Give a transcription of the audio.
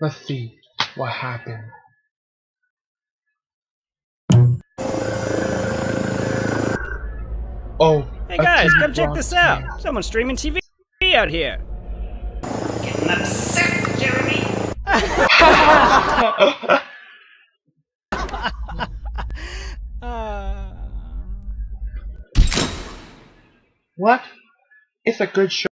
Let's see what happened. Oh. Hey guys, come check this out. Someone's streaming TV out here. Getting upset, Jeremy. What? It's a good show.